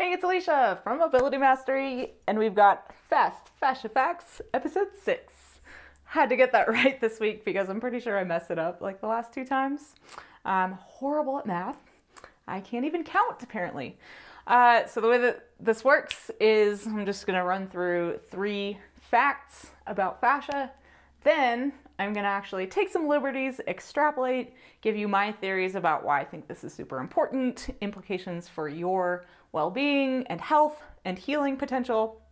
Hey, it's Elisha from Mobility Mastery, and we've got Fast Fascia Facts, episode six. Had to get that right this week because I'm pretty sure I messed it up like the last two times. I'm horrible at math. I can't even count, apparently. Uh, so, the way that this works is I'm just going to run through three facts about fascia. Then I'm to actually take some liberties, extrapolate, give you my theories about why I think this is super important, implications for your well being and health and healing potential.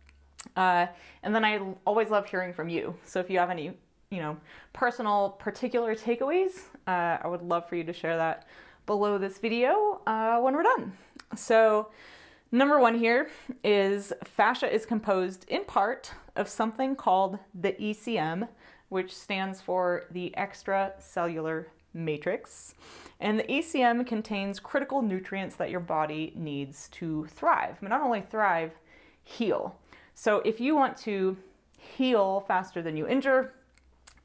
Uh, and then I always love hearing from you. So if you have any, you know, personal, particular takeaways, uh, I would love for you to share that below this video uh, when we're done. So, number one here is fascia is composed in part of something called the ECM, which stands for the extracellular matrix. And the ECM contains critical nutrients that your body needs to thrive. But not only thrive, heal. So if you want to heal faster than you injure,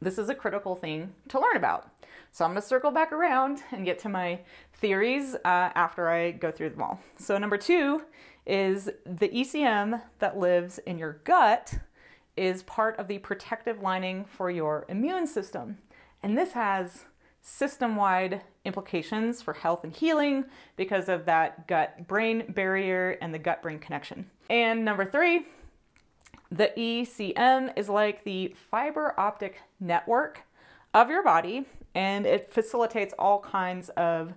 this is a critical thing to learn about. So I'm to circle back around and get to my theories uh, after I go through them all. So number two is the ECM that lives in your gut is part of the protective lining for your immune system. And this has system wide implications for health and healing because of that gut brain barrier and the gut brain connection. And number three, the ECM is like the fiber optic network of your body and it facilitates all kinds of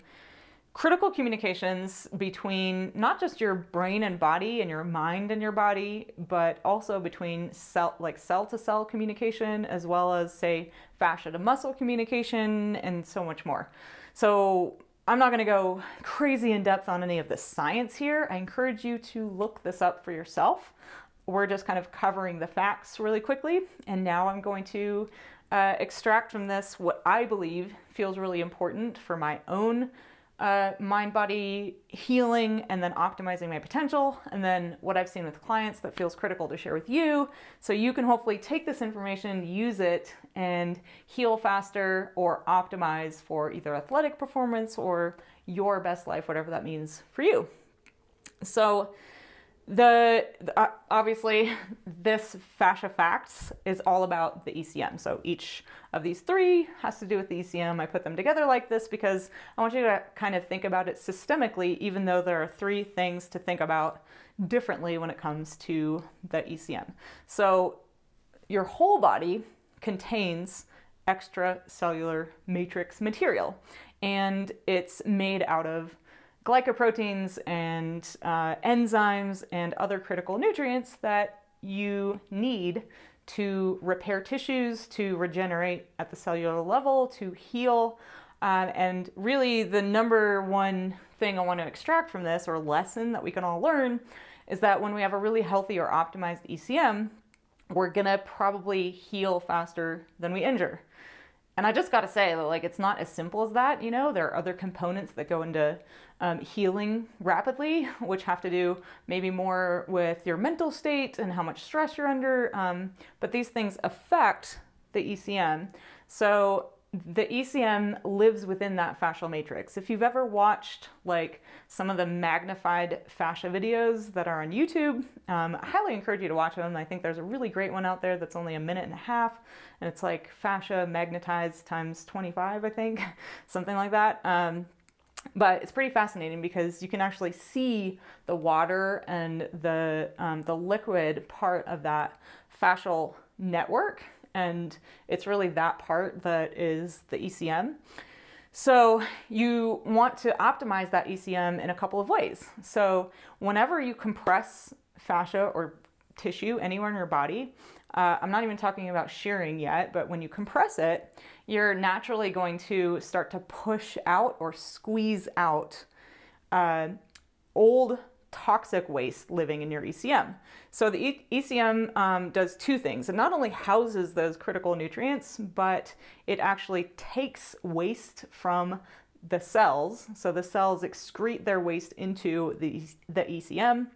critical communications between not just your brain and body and your mind and your body, but also between cell like cell to cell communication as well as say fascia to muscle communication and so much more. So I'm not going to go crazy in depth on any of the science here. I encourage you to look this up for yourself. We're just kind of covering the facts really quickly, and now I'm going to uh, extract from this what I believe feels really important for my own uh, mind body healing and then optimizing my potential, and then what I've seen with clients that feels critical to share with you. So you can hopefully take this information, use it, and heal faster or optimize for either athletic performance or your best life, whatever that means for you. So, the, uh, obviously this fascia facts is all about the ECM. So each of these three has to do with the ECM. I put them together like this because I want you to kind of think about it systemically, even though there are three things to think about differently when it comes to the ECM. So your whole body contains extracellular matrix material and it's made out of glycoproteins and uh, enzymes and other critical nutrients that you need to repair tissues, to regenerate at the cellular level, to heal. Uh, and really, the number one thing I want to extract from this, or lesson that we can all learn, is that when we have a really healthy or optimized ECM, we're gonna probably heal faster than we injure. And I just got to say like, it's not as simple as that. You know, there are other components that go into um, healing rapidly, which have to do maybe more with your mental state and how much stress you're under. Um, but these things affect the ECM. So the ECM lives within that fascial matrix. If you've ever watched like some of the magnified fascia videos that are on YouTube, um, I highly encourage you to watch them. I think there's a really great one out there that's only a minute and a half, and it's like fascia magnetized times 25, I think, something like that. Um, but it's pretty fascinating because you can actually see the water and the um, the liquid part of that fascial network and it's really that part that is the ECM. So you want to optimize that ECM in a couple of ways. So whenever you compress fascia or tissue anywhere in your body, uh, I'm not even talking about shearing yet, but when you compress it, you're naturally going to start to push out or squeeze out uh, old toxic waste living in your ECM. So the ECM um, does two things. It not only houses those critical nutrients, but it actually takes waste from the cells. So the cells excrete their waste into the, the ECM.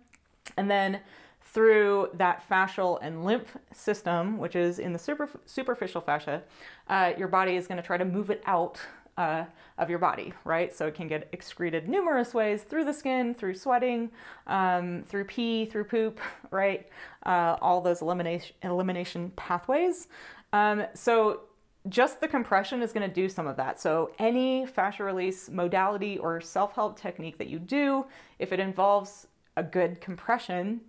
And then through that fascial and lymph system, which is in the super, superficial fascia, uh, your body is going to try to move it out uh, of your body, right? So it can get excreted numerous ways through the skin, through sweating, um, through pee, through poop, right? Uh, all those elimination elimination pathways. Um, so just the compression is going to do some of that. So any fascia release modality or self-help technique that you do, if it involves a good compression,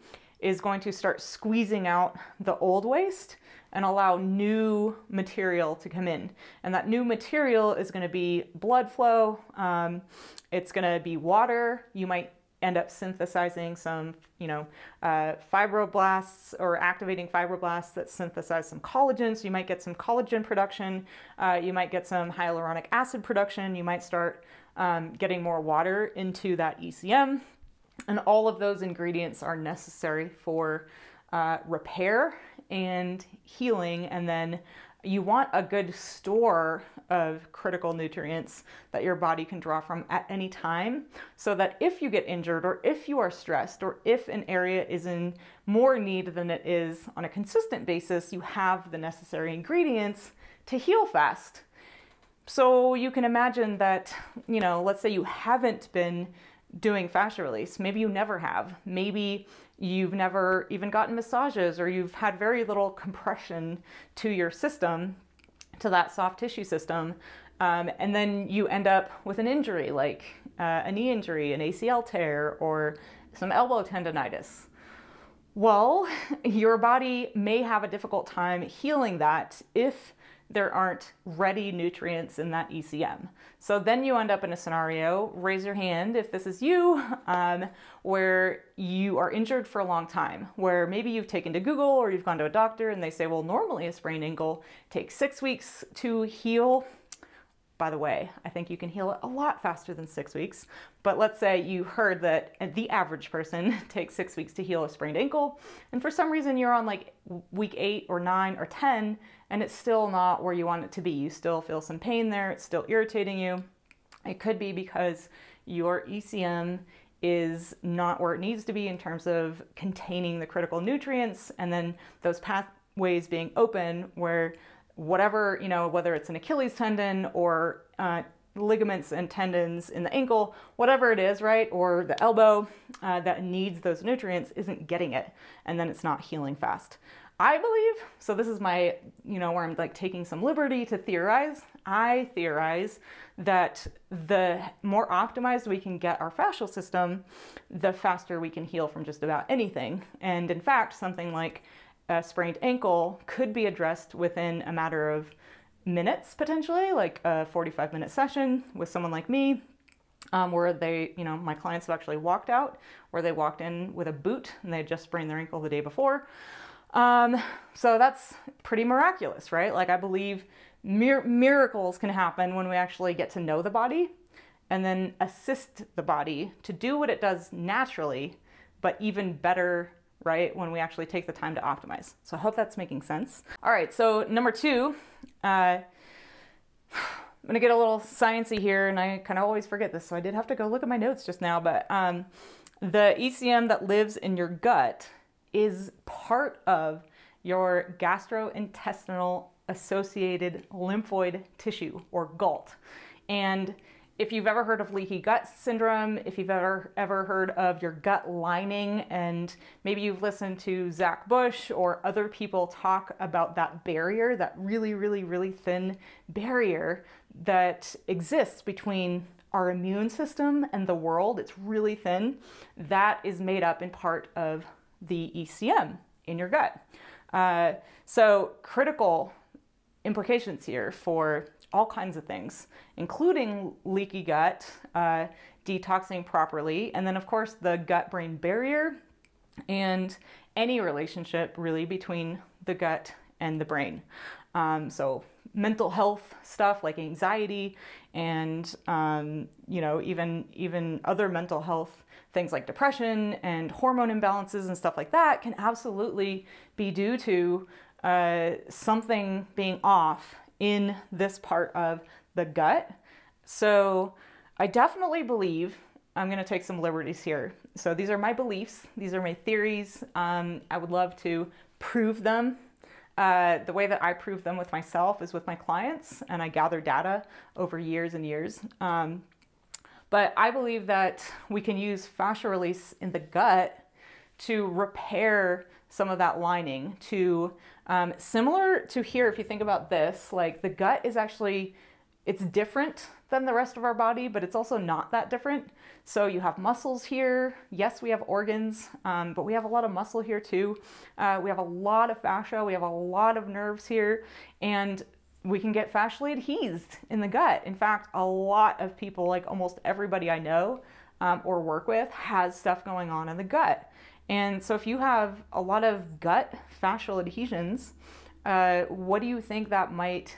is going to start squeezing out the old waste and allow new material to come in. And that new material is going to be blood flow, um, it's going to be water. You might end up synthesizing some, you know, uh, fibroblasts or activating fibroblasts that synthesize some collagen. So you might get some collagen production. Uh, you might get some hyaluronic acid production. You might start um, getting more water into that ECM. And all of those ingredients are necessary for uh, repair and healing. And then you want a good store of critical nutrients that your body can draw from at any time so that if you get injured or if you are stressed or if an area is in more need than it is on a consistent basis, you have the necessary ingredients to heal fast. So you can imagine that, you know, let's say you haven't been doing fascia release. Maybe you never have. Maybe you've never even gotten massages or you've had very little compression to your system, to that soft tissue system. Um, and then you end up with an injury like uh, a knee injury, an ACL tear, or some elbow tendonitis. Well, your body may have a difficult time healing that if there aren't ready nutrients in that ECM. So then you end up in a scenario, raise your hand if this is you, um, where you are injured for a long time, where maybe you've taken to Google or you've gone to a doctor and they say, well, normally a sprained ankle takes six weeks to heal. By the way, I think you can heal it a lot faster than six weeks. But let's say you heard that the average person takes six weeks to heal a sprained ankle, and for some reason you're on like week eight or nine or 10, and it's still not where you want it to be. You still feel some pain there, it's still irritating you. It could be because your ECM is not where it needs to be in terms of containing the critical nutrients, and then those pathways being open where whatever, you know, whether it's an Achilles tendon or uh, ligaments and tendons in the ankle, whatever it is, right, or the elbow uh, that needs those nutrients isn't getting it, and then it's not healing fast. I believe, so this is my, you know, where I'm like taking some liberty to theorize. I theorize that the more optimized we can get our fascial system, the faster we can heal from just about anything. And in fact, something like a sprained ankle could be addressed within a matter of minutes potentially, like a 45 minute session with someone like me. Um, where they, you know, my clients have actually walked out, where they walked in with a boot and they had just sprained their ankle the day before. Um, so that's pretty miraculous, right? Like I believe mir- miracles can happen when we actually get to know the body and then assist the body to do what it does naturally, but even better right? When we actually take the time to optimize. So I hope that's making sense. All right, so number two, uh, I'm gonna get a little sciencey here, and I kind of always forget this, so I did have to go look at my notes just now. But um, the ECM that lives in your gut is part of your gastrointestinal associated lymphoid tissue, or GALT, and if you've ever heard of leaky gut syndrome, if you've ever ever heard of your gut lining, and maybe you've listened to Zach Bush or other people talk about that barrier, that really, really, really thin barrier that exists between our immune system and the world, it's really thin. That is made up in part of the ECM in your gut. Uh, so, critical implications here for all kinds of things, including leaky gut, uh, detoxing properly, and then, of course, the gut brain barrier and any relationship really between the gut and the brain. Um, so, mental health stuff like anxiety and um, you know even even other mental health things like depression and hormone imbalances and stuff like that can absolutely be due to uh, something being off in this part of the gut. So I definitely believe I'm going to take some liberties here. So these are my beliefs, these are my theories. Um, I would love to prove them Uh, the way that I prove them with myself is with my clients, and I gather data over years and years. Um, but I believe that we can use fascia release in the gut to repair some of that lining. To um, similar to here, if you think about this, like the gut is actually it's different than the rest of our body, but it's also not that different. So you have muscles here. Yes, we have organs, um, but we have a lot of muscle here too. Uh, we have a lot of fascia. We have a lot of nerves here, and we can get fascially adhesed in the gut. In fact, a lot of people, like almost everybody I know um, or work with, has stuff going on in the gut. And so if you have a lot of gut fascial adhesions, uh, what do you think that might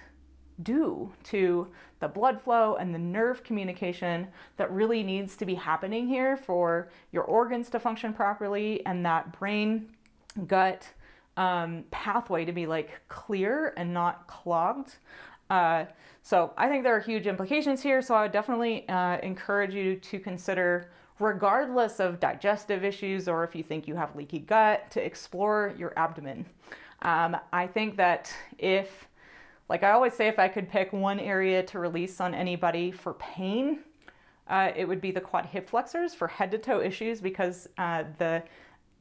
do to the blood flow and the nerve communication that really needs to be happening here for your organs to function properly and that brain gut um, pathway to be like clear and not clogged. Uh, so I think there are huge implications here. So I would definitely uh, encourage you to consider, regardless of digestive issues or if you think you have leaky gut, to explore your abdomen. Um, I think that if like I always say, if I could pick one area to release on anybody for pain, uh, it would be the quad hip flexors for head to toe issues because uh, the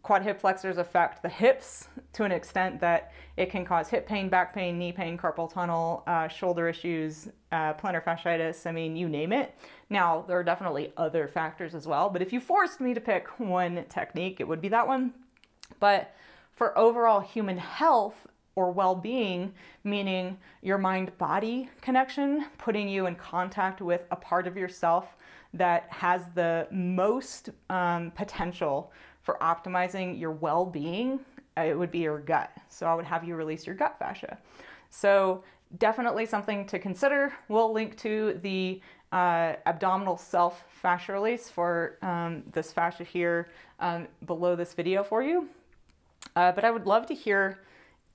quad hip flexors affect the hips to an extent that it can cause hip pain, back pain, knee pain, carpal tunnel, uh, shoulder issues, uh, plantar fasciitis. I mean, you name it. Now, there are definitely other factors as well, but if you forced me to pick one technique, it would be that one. But for overall human health, or well being, meaning your mind body connection, putting you in contact with a part of yourself that has the most um, potential for optimizing your well being, uh, it would be your gut. So I would have you release your gut fascia. So definitely something to consider. We'll link to the uh, abdominal self fascia release for um, this fascia here um, below this video for you. Uh, but I would love to hear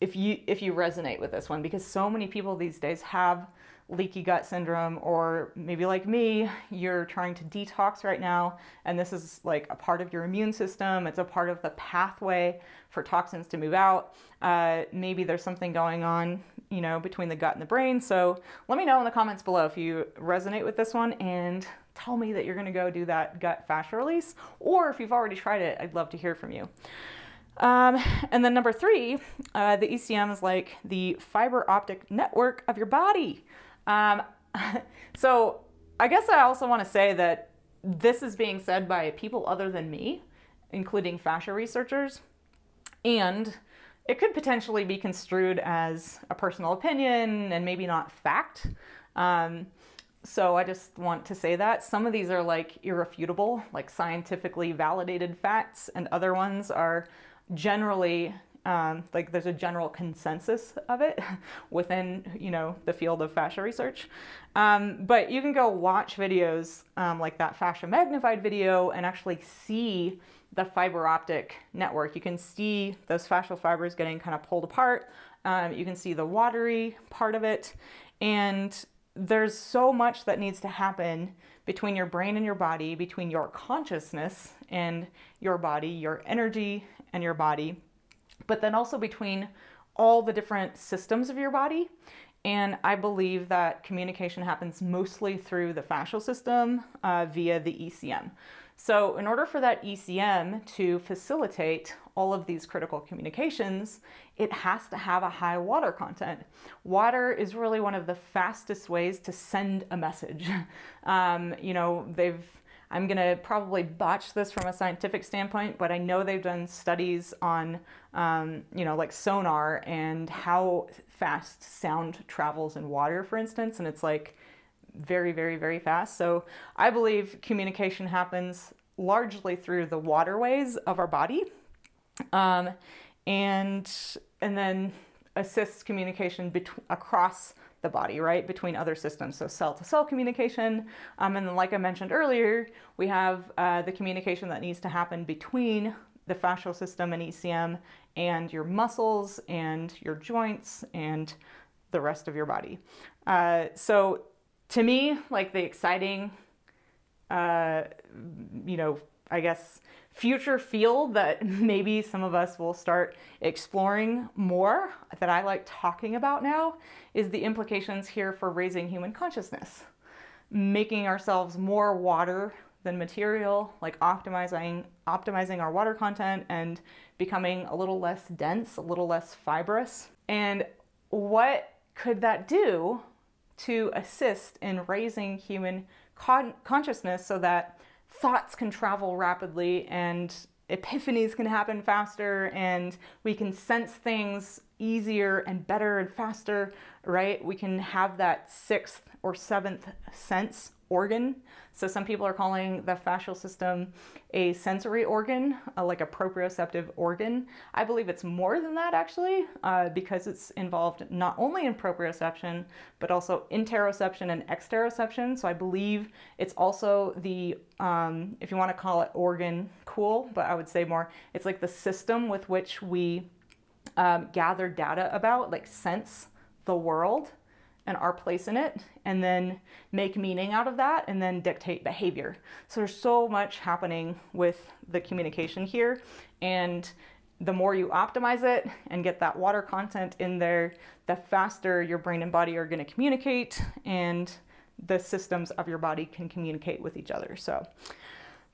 if you if you resonate with this one because so many people these days have leaky gut syndrome or maybe like me you're trying to detox right now and this is like a part of your immune system. It's a part of the pathway for toxins to move out. Uh, maybe there's something going on you know between the gut and the brain. So let me know in the comments below if you resonate with this one and tell me that you're going to go do that gut fascia release or if you've already tried it i'd love to hear from you. Um, and then number three, uh, the ECM is like the fiber optic network of your body. Um, so I guess I also want to say that this is being said by people other than me, including fascia researchers, and it could potentially be construed as a personal opinion and maybe not fact. Um, so I just want to say that some of these are like irrefutable, like scientifically validated facts, and other ones are generally um, like there's a general consensus of it within you know the field of fascia research. Um, but you can go watch videos um, like that fascia magnified video and actually see the fiber optic network. You can see those fascial fibers getting kind of pulled apart. Um, you can see the watery part of it. And there's so much that needs to happen between your brain and your body between your consciousness and your body your energy and your body, but then also between all the different systems of your body. And I believe that communication happens mostly through the fascial system uh, via the ECM. So, in order for that ECM to facilitate all of these critical communications, it has to have a high water content. Water is really one of the fastest ways to send a message. Um, you know, they've I'm going to probably botch this from a scientific standpoint, but I know they've done studies on, um, you know, like sonar and how fast sound travels in water, for instance, and it's like very, very, very fast. So I believe communication happens largely through the waterways of our body, um, and and then assists communication across the body, right, between other systems. So cell to cell communication. Um, and then, like I mentioned earlier, we have uh, the communication that needs to happen between the fascial system and ECM and your muscles and your joints and the rest of your body. Uh, so, to me, like the exciting, uh, you know, I guess, future field that maybe some of us will start exploring more that I like talking about now is the implications here for raising human consciousness, making ourselves more water than material, like optimizing optimizing our water content and becoming a little less dense, a little less fibrous. And what could that do to assist in raising human con- consciousness so that thoughts can travel rapidly and epiphanies can happen faster and we can sense things easier and better and faster, right? We can have that sixth or seventh sense organ. So some people are calling the fascial system a sensory organ, uh, like a proprioceptive organ. I believe it's more than that actually, uh, because it's involved not only in proprioception, but also interoception and exteroception. So I believe it's also the, um, if you want to call it organ, cool, but I would say more, it's like the system with which we um, gather data about, like sense the world and our place in it, and then make meaning out of that, and then dictate behavior. So there's so much happening with the communication here, and the more you optimize it and get that water content in there, the faster your brain and body are going to communicate, and the systems of your body can communicate with each other. So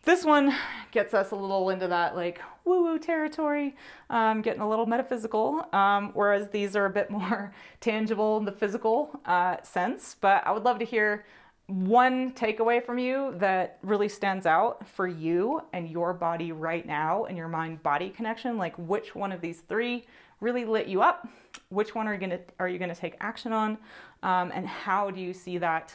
this one gets us a little into that like woo woo territory, um, getting a little metaphysical, um, whereas these are a bit more tangible in the physical uh, sense. But I would love to hear one takeaway from you that really stands out for you and your body right now and your mind body connection. Like which one of these three really lit you up? Which one are you gonna are you gonna take action on? Um, and how do you see that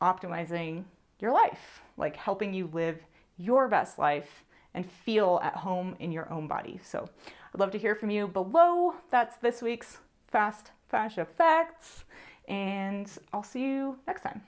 optimizing your life? like helping you live your best life and feel at home in your own body. So I'd love to hear from you below. That's this week's Fast Fascia Facts, and I'll see you next time.